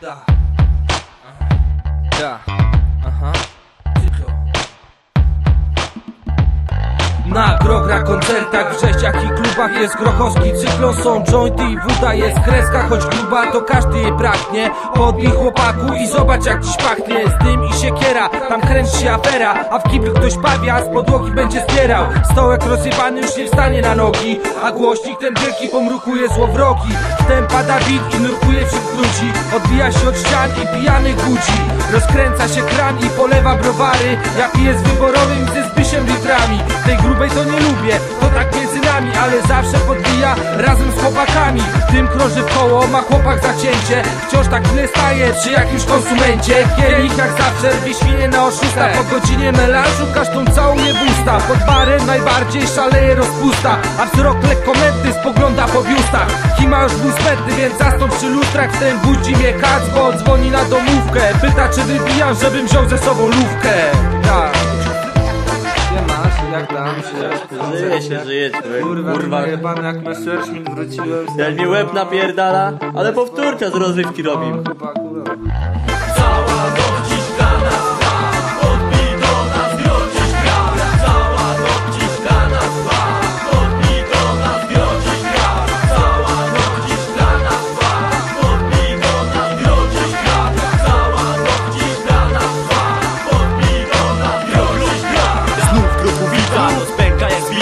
Da. Da. Aha. Na grogra koncertach, wrześciach i klubach jest grochowski cyklon Są jointy i woda jest kreska Choć gruba to każdy jej pragnie. Podbij chłopaku i zobacz jak dziś pachnie. Z dym i siekiera, tam kręci się afera A w kiblu ktoś pawia, z podłogi będzie zbierał Stołek rozjebany już nie wstanie na nogi A głośnik ten wielki pomrukuje złowrogi Wtem pada beat i nurkuje wśród ludzi Odbija się od ścian i pijanych budzi. Rozkręca się kran i polewa browary Ja piję z wyborowym ze Tej grubej to nie lubię, to tak między nami Ale zawsze podbija razem z chłopakami. Tym krąży w koło, ma chłopak zacięcie. Wciąż tak źle staje przy jakimś konsumencie. Kielich jak zawsze rwie świnie na oszusta. Po godzinie melanżu każdą całuje w usta Pod barem najbardziej szaleje rozpusta. A wzrok lekko mętny spogląda po biustach. Kima już był więc zastąp przy lustrach. Wtem budzi mnie kac, bo dzwoni na domówkę. Pyta czy wybijam, żebym wziął ze sobą lówkę Żyje się, żyje człowiek. Kurwa, Kurwa. jebany jak Messerschmitt wróciłem. Jak mi łeb napierdala, ale powtórka z rozrywki robi.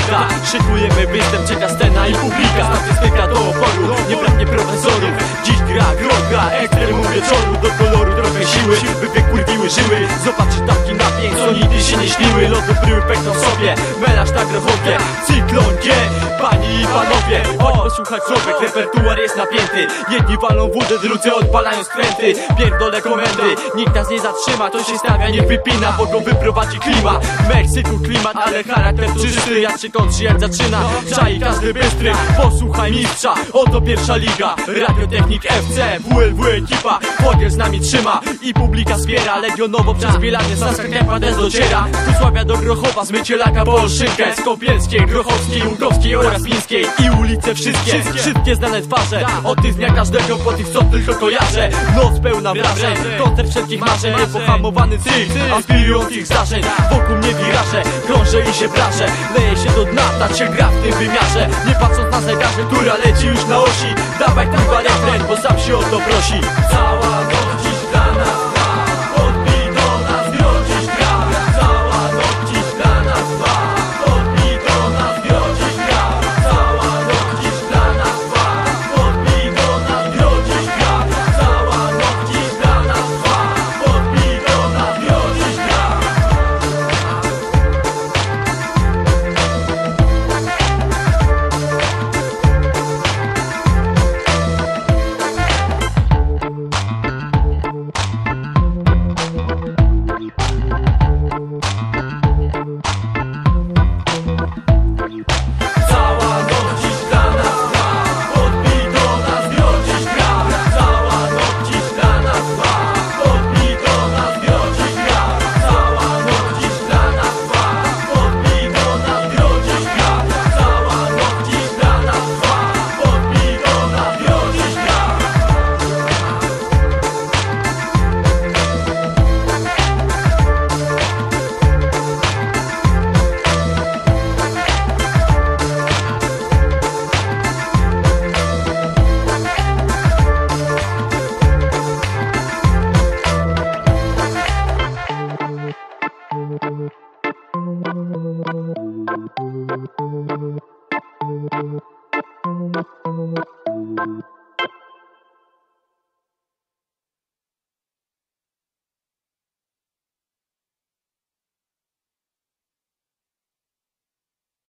Zwika Szykujemy występ, czeka scena i publika. Statystyka do oporu, nie braknie profesorów. Dziś gra groga, ekstremum wieczoru i panowie. Chodź posłuchać sobie, repertuar jest napięty. Jedni walą wódę, drudzy odpalają skręty. Pierdolę komendy, nikt nas nie zatrzyma To się stawia, nie wypina, bo go wyprowadzi klima Meksyku klimat, ale charakter czysty Jak się kończy, jak zaczyna, czai każdy bystry Posłuchaj mistrza, oto pierwsza liga. Radiotechnik FC, WLW ekipa Pogier z nami trzyma. I publika wspiera Legionowo przez Bielanie, Saska Kępa też dociera. Tu Sławia do Grochowa, z Mycielaka po Olszynkę Z Kopielskiej, Grochowskiej, Łukowskiej oraz I ulice wszystkie, wszystkie. Znane twarze. Od tych dnia każdego, po tych co tylko kojarzę. Noc pełna wrażeń, koncert wszelkich marzeń. Niepohamowany cykl, aspirujących zdarzeń. Wokół mnie wiraże, krążę i się brażę Leje się do dna, tak się gra w tym wymiarze. Nie patrząc na zegarze, która leci już na osi. Dawaj kurwa refren, bo sam się o to prosi